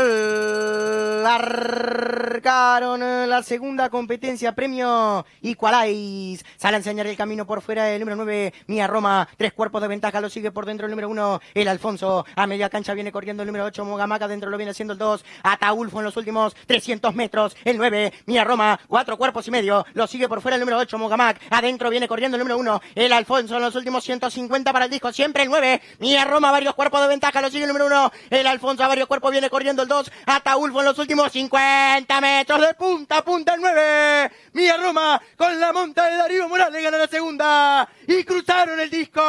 Uh. Largaron la segunda competencia, premio Equalize. Sale a enseñar el camino por fuera el número 9, Mía Roma. Tres cuerpos de ventaja, lo sigue por dentro el número 1, el Alfonso. A media cancha viene corriendo el número 8, Mogamaca. Dentro lo viene haciendo el 2, Ataulfo en los últimos 300 metros. El 9, Mía Roma. Cuatro cuerpos y medio, lo sigue por fuera el número 8, Mogamac. Adentro viene corriendo el número 1, el Alfonso en los últimos 150 para el disco. Siempre el 9, Mía Roma. Varios cuerpos de ventaja, lo sigue el número 1, el Alfonso. A varios cuerpos viene corriendo el 2, Ataulfo en los últimos 50 metros de punta a punta el 9. Mía Roma con la monta de Darío Morales gana la segunda y cruzaron el disco.